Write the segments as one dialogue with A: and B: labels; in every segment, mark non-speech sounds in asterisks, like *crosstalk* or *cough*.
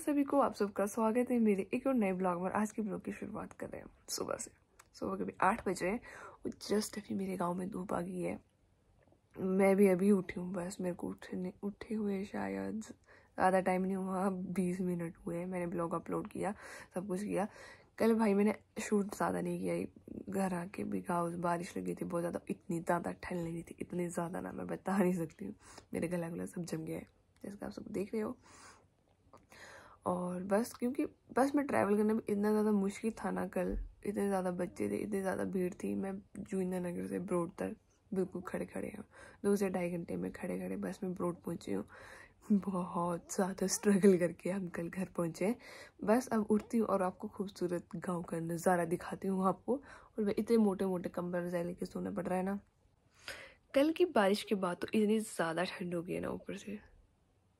A: सभी को आप सबका स्वागत है मेरे एक और नए ब्लॉग में आज के ब्लॉग की शुरुआत कर रहे हैं सुबह से। सुबह के भी आठ बजे हैं और जस्ट अभी मेरे गाँव में धूप आ गई है। मैं भी अभी उठी हूँ, बस मेरे को उठने उठे हुए शायद। ज़्यादा टाइम नहीं हुआ बीस मिनट हुए हैं। मैंने ब्लॉग अपलोड किया, सब कुछ किया। कल भाई मैंने शूट ज़्यादा नहीं किया, घर आके भी गाँव बारिश लगी थी, बहुत ज़्यादा। इतनी ज़्यादा ठंड लगी थी, इतनी ज़्यादा ना, मैं बता नहीं सकती हूँ। मेरे गला गला सब जम गया है, जैसे आप सब देख रहे हो। और बस, क्योंकि बस में ट्रैवल करने में इतना ज़्यादा मुश्किल था ना कल। इतने ज़्यादा बच्चे थे, इतनी ज़्यादा भीड़ थी। मैं जूंदा नगर से ब्रोड तक बिल्कुल खड़े खड़े हूँ। दो से ढाई घंटे में खड़े खड़े बस में ब्रोड पहुँची हूँ। बहुत ज़्यादा स्ट्रगल करके हम कल घर पहुँचे। बस अब उठती हूँ और आपको खूबसूरत गाँव का नज़ारा दिखाती हूँ आपको। और वह इतने मोटे मोटे कंबल रजाई लेके सोना पड़ रहा है ना। कल की बारिश के बाद तो इतनी ज़्यादा ठंड हो गई है ना ऊपर से।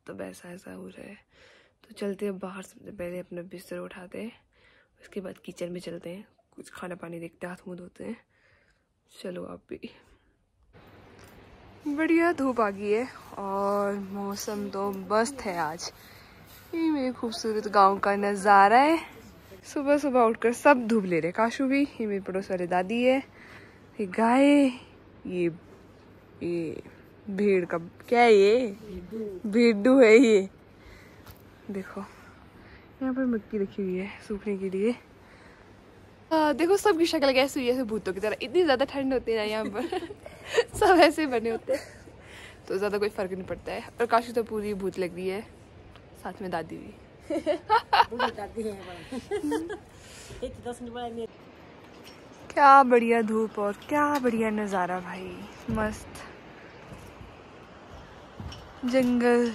A: तो वैसा ऐसा हो रहा है। तो चलते हैं बाहर सबसे पहले अपना बिस्तर उठाते हैं उसके बाद किचन में चलते हैं। कुछ खाना पानी देखते हाथ मुँह धोते हैं। चलो आप भी। बढ़िया धूप आ गई है और मौसम तो मस्त है आज। ये मेरे खूबसूरत गाँव का नज़ारा है। सुबह सुबह उठकर सब धूप ले रहे काशू भी ये मेरी पड़ोस वाली दादी है ये गाय ये ये भीड़ का क्या है ये? भीडू है ये। देखो यहाँ पर मक्की रखी हुई है सूखने के लिए। आ, देखो सबकी शक्ल कैसी हुई है भूतों की तरह। इतनी ज़्यादा ठंड होती है यहाँ पर। *laughs* सब ऐसे बने होते हैं। तो ज़्यादा कोई फ़र्क नहीं पड़ता है। और काशी तो पूरी भूत लग रही है। साथ में दादी भी। *laughs* क्या बढ़िया धूप और क्या बढ़िया नज़ारा भाई। मस्त। जंगल।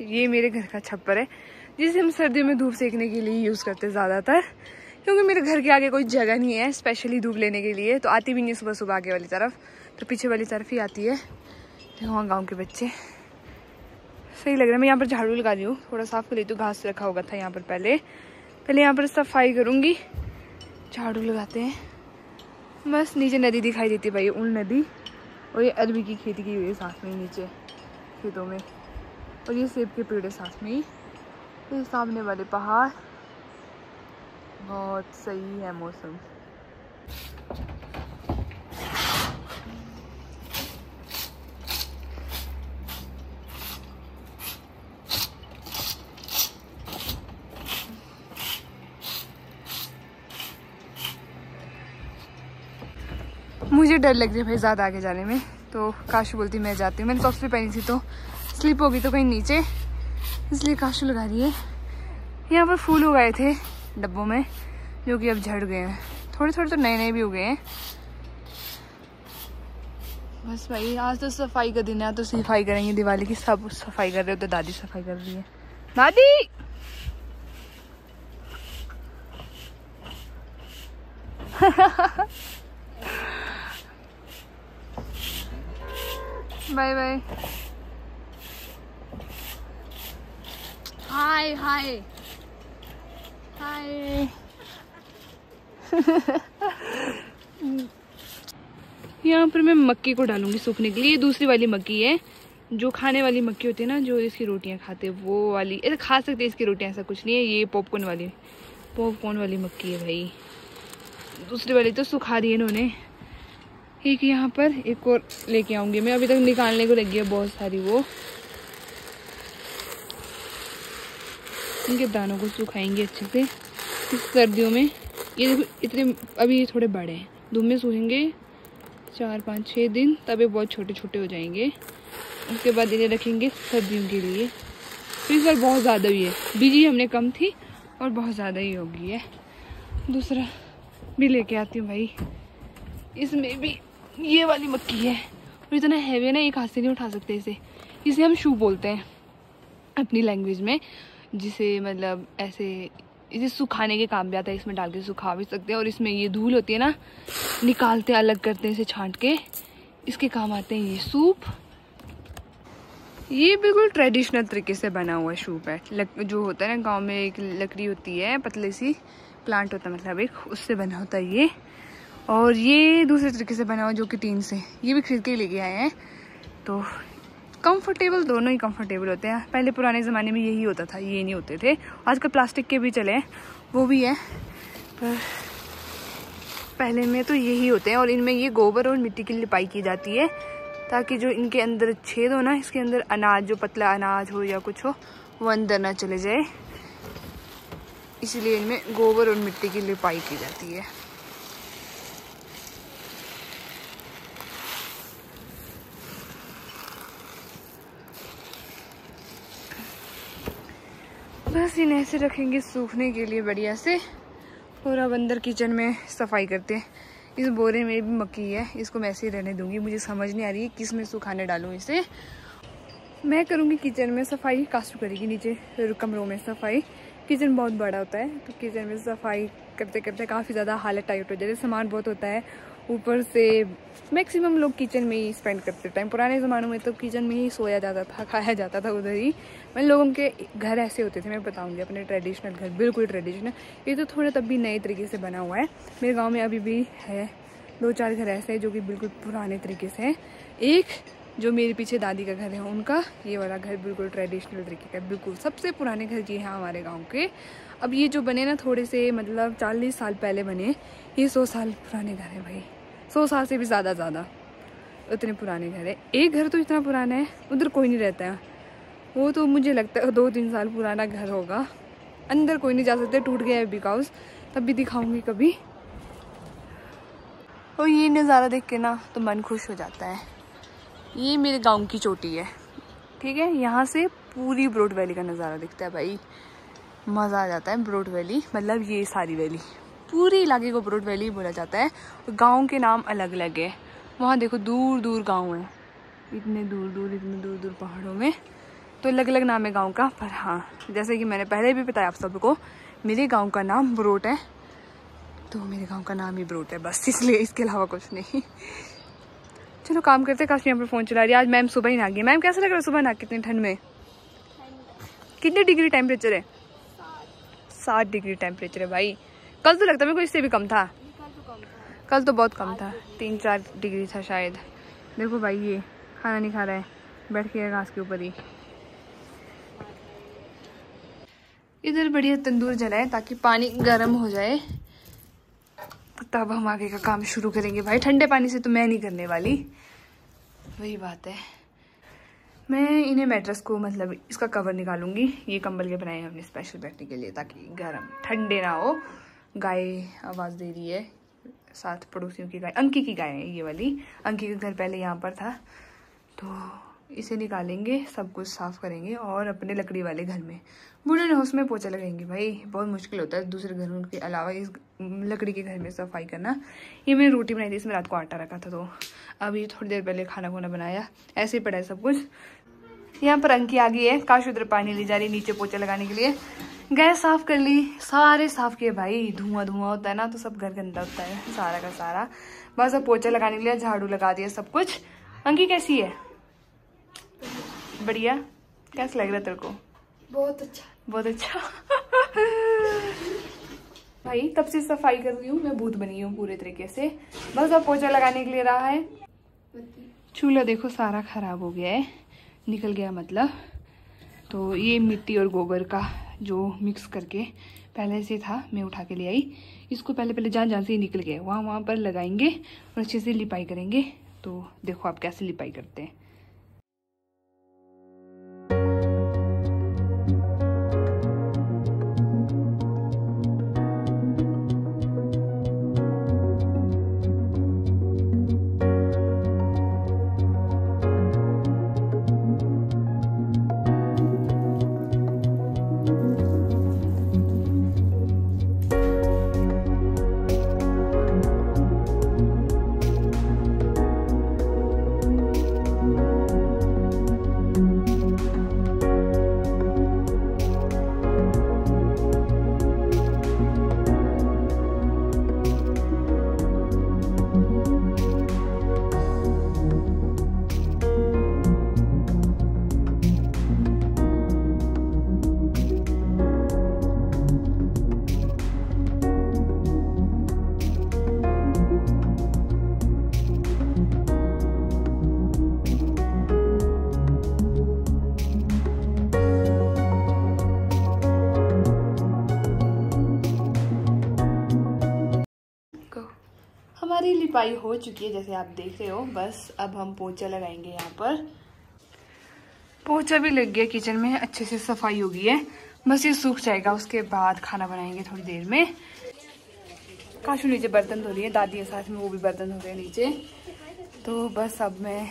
A: ये मेरे घर का छप्पर है, जिसे हम सर्दियों में धूप सेकने के लिए यूज़ करते हैं ज़्यादातर। क्योंकि मेरे घर के आगे कोई जगह नहीं है स्पेशली धूप लेने के लिए तो आती भी नहीं सुबह सुबह आगे वाली तरफ़। तो पीछे वाली तरफ़ ही आती है। देखो वहाँ गाँव के बच्चे। सही लग रहा है, मैं यहाँ पर झाड़ू लगा रही हूँ। थोड़ा साफ़ कर लेती हूँ, घास रखा होगा था यहाँ पर पहले। पहले यहाँ पर सफ़ाई करूँगी। झाड़ू लगाते हैं। बस नीचे नदी दिखाई देती है भाई, उन नदी। और ये अरबी की खेती की हुई है साथ में नीचे, खेतों में। और ये सेब के पेड़ है साथ में ये सामने वाले पहाड़। बहुत सही है मौसम। मुझे डर लग रही है भाई ज़्यादा आगे जाने में। तो काशू बोलती मैं जाती हूँ। मैंने सॉक्स भी पहनी थी तो। स्लिप होगी तो कहीं नीचे। इसलिए काशू लगा रही है। यहाँ पर फूल उगाए थे डब्बों में, जो कि अब झड़ गए हैं। थोड़े थोड़े तो नए नए भी उगे हैं। बस भाई, आज तो सफ़ाई का दिन है तो सफ़ाई करेंगे दिवाली की। सब सफ़ाई कर रहे हो तो दादी सफ़ाई कर रही है। दादी! *laughs* बाय बाय हाय हाय हाय यहाँ पर मैं मक्की को डालूँगी सूखने के लिए। ये दूसरी वाली मक्की है, जो खाने वाली मक्की होती है ना, जो इसकी रोटियाँ खाते हैं, वो वाली। ऐसे खा सकते हैं इसकी रोटियाँ, ऐसा कुछ नहीं है। ये पॉपकॉर्न वाली पॉपकॉर्न वाली मक्की है भाई। दूसरी वाली तो सुखा दी है इन्होंने। एक यहाँ पर, एक और लेके आऊँगी मैं। अभी तक निकालने को लगी है बहुत सारी वो। इनके दानों को सुखाएँगे अच्छे से। इस सर्दियों में, ये देखो, इतने, अभी ये थोड़े बड़े हैं। धूप में सूखेंगे चार, पाँच छः दिन, तब ये बहुत छोटे छोटे हो जाएँगे। उसके बाद इन्हें रखेंगे सर्दियों के लिए। तो इस बार बहुत ज़्यादा ही है। बिज़ी हमने कम थी और बहुत ज़्यादा ही होगी है। दूसरा भी लेके आती हूँ भाई। इसमें भी ये वाली मक्की है। और इतना हैवी है ना एक हाथ से नहीं उठा सकते इसे। इसे हम शू बोलते हैं। अपनी लैंग्वेज में। जिसे मतलब ऐसे इसे सुखाने के काम भी आता है इसमें डाल के सुखा भी सकते हैं और इसमें ये धूल होती है ना निकालते हैं अलग करते हैं इसे छांट के। इसके काम आते हैं ये सूप। ये बिल्कुल ट्रेडिशनल तरीके से बना हुआ सूप है। लक, जो होता है ना गाँव में एक लकड़ी होती है पतली सी प्लांट होता है मतलब एक उससे बना होता है ये। और ये दूसरे तरीके से बना हुआ जो कि टीन से। ये भी खरीद के लेके आए हैं। तो कंफर्टेबल दोनों ही कंफर्टेबल होते हैं। पहले पुराने ज़माने में यही होता था, ये नहीं होते थे। आजकल प्लास्टिक के भी चले हैं, वो भी है। पर पहले में तो यही होते हैं और इनमें ये गोबर और मिट्टी की लिपाई की जाती है, ताकि जो इनके अंदर छेद हो ना, इसके अंदर अनाज, जो पतला अनाज हो या कुछ हो, वो अंदर ना चले जाए। इसलिए इनमें गोबर और मिट्टी की लिपाई की जाती है। बस इन्हें ऐसे रखेंगे सूखने के लिए बढ़िया से। और अब अंदर किचन में सफ़ाई करते हैं। इस बोरे में भी मक्की है, इसको मैं ऐसे ही रहने दूँगी। मुझे समझ नहीं आ रही है किसमें सुखाने डालूँ इसे। मैं करूँगी किचन में सफ़ाई कास्टू करेगी नीचे कमरों में सफ़ाई। किचन बहुत बड़ा होता है तो किचन में सफ़ाई करते करते काफ़ी ज़्यादा हालत टाइट हो जाती है। सामान बहुत होता है ऊपर से मैक्सिमम लोग किचन में ही स्पेंड करते टाइम पुराने ज़मानों में तो किचन में ही सोया जाता था, खाया जाता था उधर ही. मैं लोगों के घर ऐसे होते थे, मैं बताऊँगी अपने ट्रेडिशनल घर, बिल्कुल ट्रेडिशनल ये तो थोड़ा तब भी नए तरीके से बना हुआ है. मेरे गाँव में अभी भी है दो चार घर ऐसे हैं जो कि बिल्कुल पुराने तरीके से हैं. एक जो मेरे पीछे दादी का घर है, उनका ये वाला घर बिल्कुल ट्रेडिशनल तरीके का बिल्कुल सबसे पुराने घर ये हैं हमारे गाँव के। अब ये जो बने ना थोड़े से मतलब चालीस साल पहले बने, ये सौ साल पुराने घर हैं भाई। सौ साल से भी ज़्यादा ज़्यादा। उतने पुराने घर है। एक घर तो इतना पुराना है, उधर कोई नहीं रहता है। वो तो मुझे लगता है दो तीन साल पुराना घर होगा। अंदर कोई नहीं जा सकते, टूट गया है बिक हाउस तब भी दिखाऊँगी कभी। और ये नज़ारा देख के ना तो मन खुश हो जाता है। ये मेरे गाँव की चोटी है। ठीक है? यहाँ से पूरी ब्रोड वैली का नज़ारा दिखता है भाई। मज़ा आ जाता है ब्रोड वैली मतलब ये सारी वैली। पूरे इलाके को ब्रोड वैली बोला जाता है। गाँव के नाम अलग अलग है। वहाँ देखो दूर दूर गाँव है। इतने दूर दूर इतने दूर दूर पहाड़ों में। तो अलग अलग नाम है गाँव का, पर हाँ जैसे कि मैंने पहले भी बताया आप सबको, मेरे गाँव का नाम ब्रोट है। तो मेरे गाँव का नाम ही ब्रोट है, बस इसलिए इसके अलावा कुछ नहीं। चलो, काम करते, काश यहाँ पर फ़ोन चला रही। है आज मैम सुबह ही ना मैम कैसा लग रहा है सुबह ना कितनी ठंड में? कितने डिग्री टेम्परेचर है? सात डिग्री टेम्परेचर है भाई। कल तो लगता मेरे को इससे भी कम था। कल तो बहुत कम था। तीन चार डिग्री था शायद। देखो भाई, ये खाना नहीं खा रहा है। बैठ के घास के ऊपर ही। इधर बढ़िया तंदूर जलाए ताकि पानी गर्म हो जाए। तब हम आगे का काम शुरू करेंगे भाई। ठंडे पानी से तो मैं नहीं करने वाली। वही बात है। मैं इन्हें मैट्रेस को मतलब इसका कवर निकालूँगी। ये कंबल के बनाए हैं अपने स्पेशल बैठने के लिए ताकि गर्म, ठंडे ना हो। गाय आवाज़ दे रही है। साथ पड़ोसियों की गाय, अंकी की गाय है ये वाली। अंकी का घर पहले यहाँ पर था। तो इसे निकालेंगे, सब कुछ साफ़ करेंगे और अपने लकड़ी वाले घर में। बूढ़े ने उसमें पोछा लगाएँगे भाई। बहुत मुश्किल होता है दूसरे घरों के अलावा इस लकड़ी के घर में सफ़ाई करना। ये मैंने रोटी बनाई थी, इसमें रात को आटा रखा था तो। अभी थोड़ी देर पहले खाना खुना बनाया। ऐसे ही पड़ा है सब कुछ। यहाँ पर अंकी आ गई है, काश उधर पानी ली जा रही नीचे पोछा लगाने के लिए। गैस साफ़ कर ली। सारे साफ़ किए। भाई धुआँ धुआँ होता है ना तो सब घर गंदा होता है, सारा का सारा। बस अब पोछा लगाने के लिए झाड़ू लगा दिया सब कुछ। अंकी कैसी है? बढ़िया। कैसा लग रहा है तेरे को?
B: बहुत अच्छा।
A: बहुत अच्छा। भाई, तब से सफ़ाई कर रही हूँ, मैं भूत बनी हूँ पूरे तरीके से। बस अब पोचा लगाने के लिए रहा है। चूल्हा देखो सारा खराब हो गया है। निकल गया मतलब। तो ये मिट्टी और गोबर का जो मिक्स करके पहले से था, मैं उठा के ले आई। इसको पहले पहले जहाँ जहाँ से निकल गया, वहाँ वहाँ पर लगाएँगे और अच्छे से लिपाई करेंगे। तो देखो आप कैसे लिपाई करते हैं। लिपाई हो चुकी है, जैसे आप देख रहे हो। बस अब हम पोचा लगाएँगे यहाँ पर। पोचा भी लग गया किचन में, अच्छे से सफ़ाई हो गई है। बस ये सूख जाएगा, उसके बाद खाना बनाएँगे थोड़ी देर में। काशू नीचे बर्तन धो रही है, दादी के साथ में वो भी बर्तन धो रहे हैं नीचे। तो बस अब मैं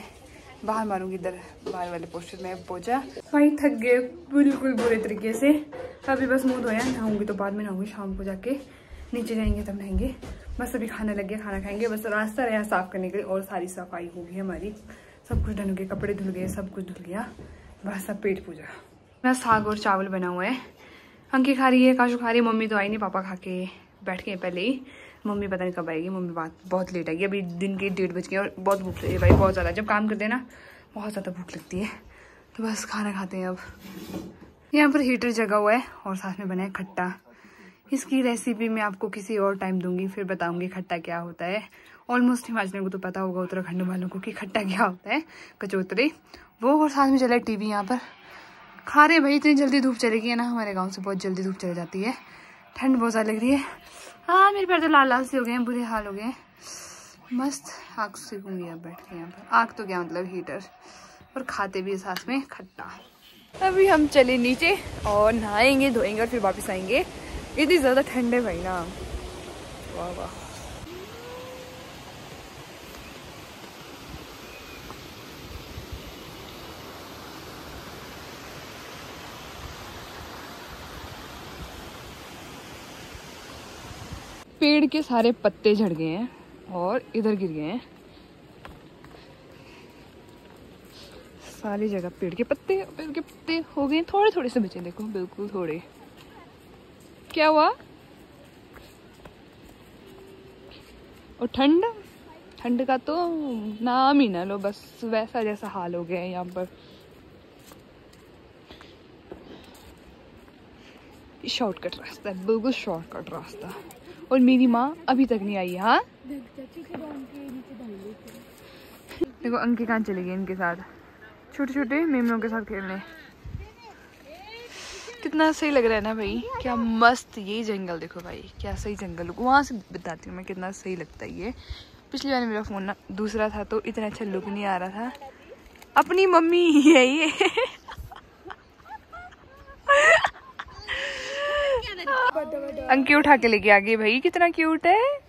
A: बाहर मारूँगी, इधर बाहर वाले पोस्टर में पोचा भाई थक गए, बिल्कुल बुरे तरीके से। अभी बस मुँह धोया, नहाऊँगी तो बाद में नहाऊँगी शाम को जाके। नीचे जाएँगे तब नहाएँगे। बस अभी खाना लग गया, खाना खाएँगे। बस रास्ता रहा, साफ़ करने के लिए और सारी सफ़ाई होगी हमारी। सब कुछ डन गए कपड़े धुल गए, सब कुछ धुल गया। बस अब पेट पूजा। मेरा साग और चावल बना हुआ है। अंकी खा रही है, काशू खा रही है, मम्मी तो आई नहीं, पापा खा के बैठ गए पहले ही। मम्मी पता नहीं कब आएगी, मम्मी बात बहुत लेट आएगी। अभी दिन के डेढ़ बज गए और बहुत भूख लगी भाई, बहुत ज़्यादा। जब काम करते हैं ना, बहुत ज़्यादा भूख लगती है। तो बस खाना खाते हैं अब। यहाँ पर हीटर जगा हुआ है और साथ में बना है खट्टा। इसकी रेसिपी मैं आपको किसी और टाइम दूँगी, फिर बताऊँगी खट्टा क्या होता है। ऑलमोस्ट हिमाचलियों को तो पता होगा उत्तराखंड वालों को कि खट्टा क्या होता है, कचौतरी। वो और साथ में चला टीवी यहाँ पर। खा रहे भाई, इतनी जल्दी धूप चलेगी है ना, हमारे गाँव से बहुत जल्दी धूप चली जाती है। ठंड बहुत ज़्यादा लग रही है। हाँ मेरे पैर तो लाल लाल से हो गए हैं, बुरे हाल हो गए हैं। मस्त आग सीखूँगी अब बैठ के यहाँ पर। आग तो क्या मतलब हीटर और खाते भी साथ में, खट्टा। अभी हम चले नीचे और नहाएँगे, धोएँगे और फिर वापस आएँगे। इतनी ज़्यादा ठंड है भाई ना। वाह वाह। पेड़ के सारे पत्ते झड़ गए हैं और इधर गिर गए हैं। सारी जगह पेड़ के पत्ते, पेड़ के पत्ते हो गए थोड़े थोड़े से बचे देखो, बिल्कुल थोड़े। क्या हुआ? और ठंड? ठंड का तो नाम ही ना लो, बस वैसा जैसा हाल हो गया है यहाँ पर। शॉर्टकट रास्ता है, बिल्कुल शॉर्टकट रास्ता। और मेरी माँ अभी तक नहीं आई हाँ? देखो अंकी कहाँ चली गई इनके साथ। छोटे छोटे मेमनों के साथ खेलने। कितना सही लग रहा है ना भाई? क्या मस्त ये जंगल देखो भाई क्या सही जंगल वहाँ से बताती हूँ मैं कितना सही लगता है ये। पिछली बार मेरा फ़ोन ना दूसरा था तो इतना अच्छा लुक नहीं आ रहा था। अपनी मम्मी ही है ये। *laughs* अंकी उठा के लेके आ गई भाई कितना क्यूट है।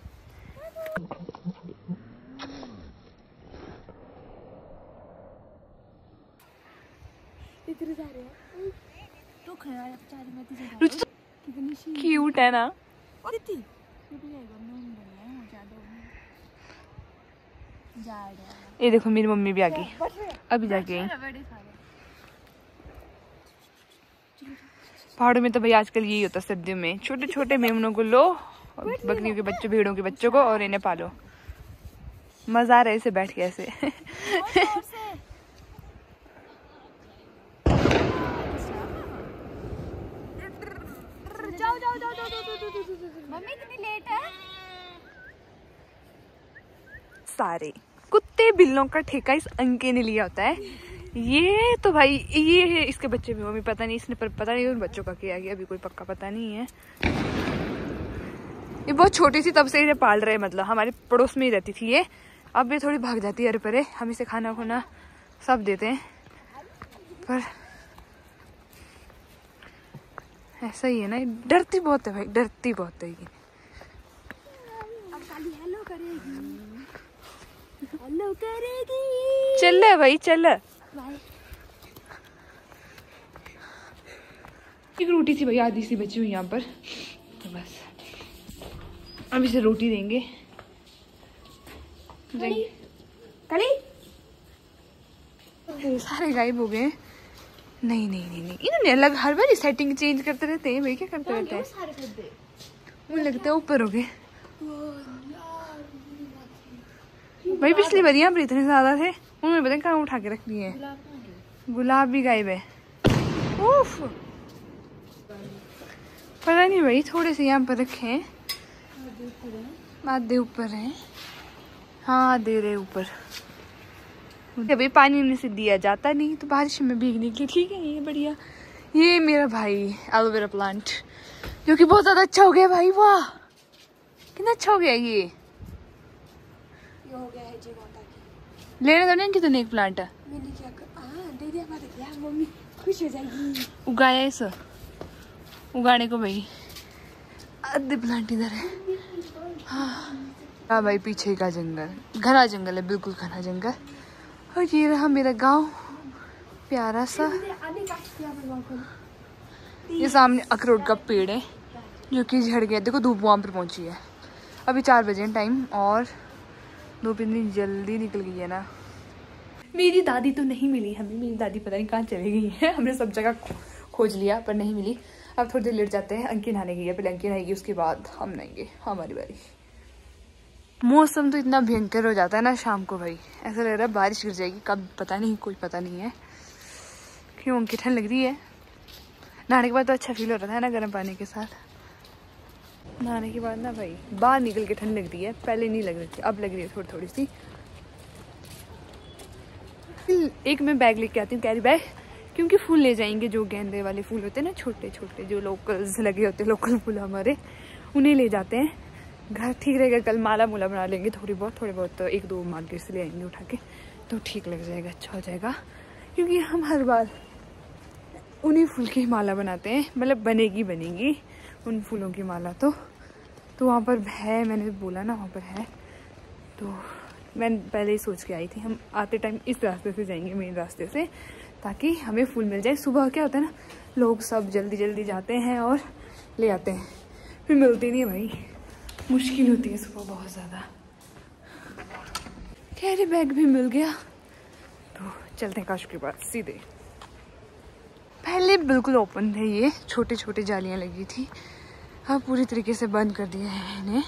A: क्यूट है? ना। ये देखो मेरी मम्मी भी आ गई। अभी जाके पहाड़ों में तो भाई आजकल यही होता है सर्दियों में। छोटे छोटे मेमनों को लो और बकरियों के बच्चों भेड़ों के बच्चों को और इन्हें पालो। मज़ा आ रहा है इसे बैठ के ऐसे। सारे कुत्ते बिल्लों का ठेका इस अंके ने लिया होता है। ये तो भाई, ये है इसके बच्चे भी। मम्मी, पता नहीं, इसने पर पता नहीं उन बच्चों का किया गया अभी कोई पक्का पता नहीं है। ये बहुत छोटी सी तब से इसे पाल रहे मतलब हमारे पड़ोस में ही रहती थी ये। अब भी थोड़ी भाग जाती है, अरे परे, हम इसे खाना खुना सब देते हैं। पर ऐसा ही है ना डरती बहुत है भाई डरती बहुत है ये। हेलो करेगी। चल भाई चल एक रोटी सी भाई आधी सी बची हुई यहाँ पर। तो बस। अब इसे रोटी देंगे। कली। सारे गायब हो गए नहीं नहीं नहीं नहीं। इन्होंने अलग हर बार सेटिंग चेंज करते रहते हैं भाई क्या करते रहते हैं? मुझे लगता है ऊपर हो गए। भाई पिछली बार यहाँ पर इतने ज़्यादा थे उन्होंने पता कहाँ उठा के रख दिए गुलाब भी गायब है। उफ! पता नहीं भाई थोड़े से यहाँ पर रखे हैं। आधे ऊपर है। हाँ। आधे रहे ऊपर। अभी पानी में से दिया जाता नहीं तो बारिश में भीगने के लिए ठीक है ये बढ़िया। ये मेरा भाई एलोवेरा प्लांट जो कि बहुत ज़्यादा अच्छा हो गया भाई वाह। कितना अच्छा हो गया ये।
B: ये हो गया है
A: लेने दो ना इनकी तो एक प्लांट
B: हाँ दे दिया बात यार मम्मी खुश हो जाएगी।
A: उगाया इस। उगाने को भाई। आधे प्लांट इधर है। हाँ। हाँ भाई पीछे का जंगल। घना जंगल है बिल्कुल घना जंगल। और ये रहा मेरा गाँव। प्यारा सा। ये सामने अखरोट का पेड़ है, जो कि झड़ गया। देखो, धूप वहाँ पर पहुँची है। अभी चार बजे हैं टाइम और धूप इतनी जल्दी निकल गई है ना। मेरी दादी तो नहीं मिली हमें। मेरी दादी पता नहीं कहाँ चली गई है। हमने सब जगह खोज लिया, पर नहीं मिली। अब थोड़ी देर लेट जाते हैं। अंकी नहाने गई है। पहले अंकी नहाएगी, उसके बाद हम नहाएँगे। हमारी बारी। मौसम तो इतना भयंकर हो जाता है ना शाम को भाई। ऐसा लग रहा है बारिश गिर जाएगी, कब पता नहीं कोई पता नहीं है। क्यों अंकी ठंड लग रही है? नहाने के बाद तो अच्छा फील हो रहा था ना गर्म पानी के साथ। नहाने के बाद ना भाई, बाहर निकल के ठंड लग रही है। पहले नहीं लग रही थी अब लग रही है थोड़ी थोड़ी सी। एक मैं बैग लेके आती हूँ कैरी बैग क्योंकि फूल ले जाएँगे, जो गेंदे वाले फूल होते हैं ना छोटे छोटे जो लोकल्स लगे होते हैं लोकल फूल हमारे, उन्हें ले जाते हैं। घर ठीक रहेगा, कल माला मूला बना लेंगे थोड़ी बहुत थोड़ी बहुत तो एक दो मार्केट से ले आएँगे उठा के तो ठीक लग जाएगा अच्छा हो जाएगा। क्योंकि हम हर बार उन्हीं फूल की माला बनाते हैं मतलब बनेगी बनेगी, उन फूलों की माला तो। तो वहाँ पर है, मैंने बोला ना वहाँ पर है। तो मैं पहले ही सोच के आई थी, हम आते टाइम इस रास्ते से जाएँगे मेन रास्ते से, ताकि हमें फूल मिल जाए। सुबह क्या होता है ना, लोग सब जल्दी जल्दी जाते हैं और ले आते हैं। फिर मिलती नहीं है भाई। मुश्किल होती है सुबह बहुत ज़्यादा। कैरी बैग भी मिल गया। तो चलते हैं काश के पास सीधे। पहले बिल्कुल ओपन थे ये छोटे छोटे जालियाँ लगी थी। अब पूरी तरीके से बंद कर दिया है इन्हें।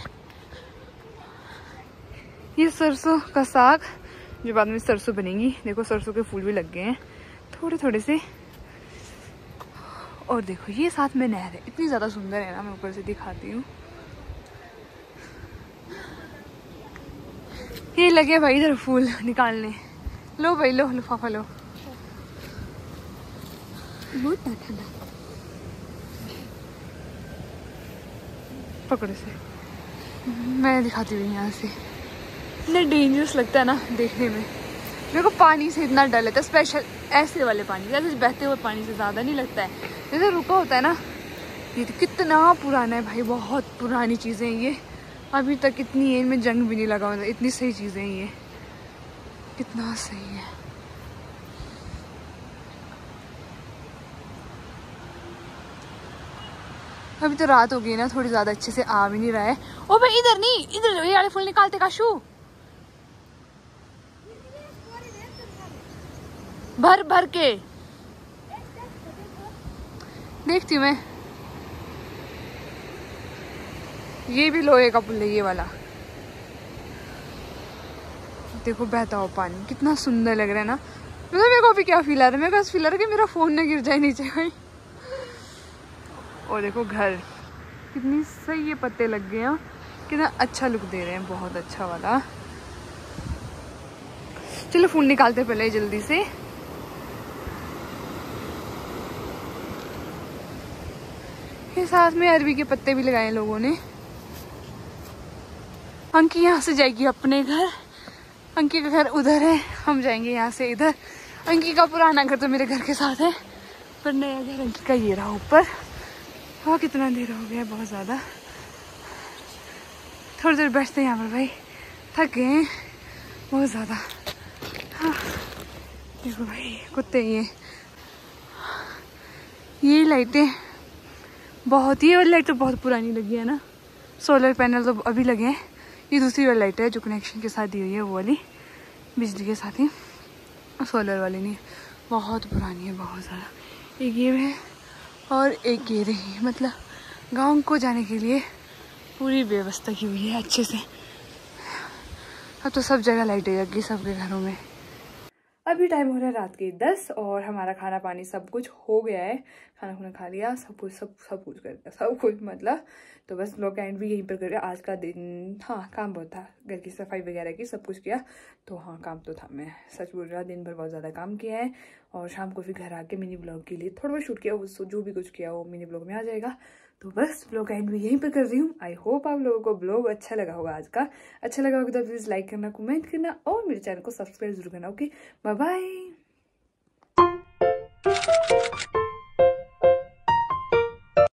A: ये सरसों का साग, जो बाद में सरसों बनेगी। देखो, सरसों के फूल भी लग गए हैं। थोड़े थोड़े से। और देखो, ये साथ में नहर है। इतनी ज़्यादा सुंदर है ना, मैं ऊपर से दिखाती हूँ। ये लगे भाई इधर फूल निकालने। लो भाई, लो, लिफाफा लो।
B: बहुत ठंडा।
A: पकड़ो से मैं दिखाती हूँ यहाँ से। इतना डेंजरस लगता है ना देखने में। मेरे को पानी से इतना डर लगता है स्पेशल ऐसे वाले पानी जैसे बहते हुए पानी से ज़्यादा नहीं लगता है। जैसे रुका होता है ना, ये तो कितना पुराना है भाई, बहुत पुरानी चीज़ें ये। अभी तक इतनी एज में जंग भी नहीं लगा हुआ इतनी सही चीज़ें हैं ये। कितना सही है। अभी तो रात हो गई ना, थोड़ी ज़्यादा अच्छे से आ भी नहीं रहा है। ओ भाई, इधर नहीं, इधर ये वाले फूल निकालते, काशू। भर भर के। देखती हूँ मैं। ये भी लोहे का पुल है, ये वाला। देखो, बहता हो पानी। कितना सुंदर लग रहा है ना। मतलब मेरे को अभी क्या फील आ रहा है? मेरे को फील आ रहा है कि मेरा फ़ोन ना गिर जाए नीचे भाई और देखो, घर। कितनी सही ये पत्ते लग गए हैं। कितना अच्छा लुक दे रहे हैं, बहुत अच्छा वाला। चलो फूल निकालते पहले जल्दी से। ये साथ में अरबी के पत्ते भी लगाए लोगों ने। अंकी यहाँ से जाएगी अपने घर। अंकी का घर उधर है, हम जाएँगे यहाँ से इधर। अंकी का पुराना घर तो मेरे घर के साथ है, पर नया घर अंकी का ये रहा ऊपर। हाँ कितना अंधेरा हो गया बहुत ज़्यादा। थोड़ी देर बैठते हैं यहाँ पर भाई, थक गए बहुत ज़्यादा। हाँ देखो भाई, कुत्ते ये। ये लाइटें बहुत ही वाली लाइट तो बहुत पुरानी लगी है ना। सोलर पैनल तो अभी लगे हैं। ये दूसरी वाली लाइट है जो कनेक्शन के साथ दी हुई है, वो वाली। बिजली के साथ ही। सोलर वाली नहीं, बहुत पुरानी है, बहुत ज़्यादा। एक ये है और एक ये रही मतलब गाँव को जाने के लिए पूरी व्यवस्था की हुई है अच्छे से। अब तो सब जगह लाइटें जग गई सबके घरों में। अभी टाइम हो रहा है रात के दस और हमारा खाना पानी सब कुछ हो गया है। खाना खुना खा लिया, सब कुछ, सब सब कुछ कर दिया सब कुछ मतलब। तो बस ब्लॉग का एंड भी यहीं पर कर आज का दिन हाँ काम बहुत था। घर की सफ़ाई वगैरह की सब कुछ किया। तो हाँ काम तो था मैं। सच बोल रहा दिन भर बहुत ज़्यादा काम किया है। और शाम को फिर घर आके मिनी ब्लॉग के लिए थोड़ा बहुत शूट किया, वो जो भी कुछ किया वो मिनी ब्लॉग में आ जाएगा। तो बस ब्लॉग एंड भी यहीं पर कर रही हूँ। आई होप आप लोगों को ब्लॉग अच्छा लगा होगा आज का। अच्छा लगा होगा तो प्लीज़ लाइक करना कमेंट करना और मेरे चैनल को सब्सक्राइब ज़रूर करना ओके बाय बाय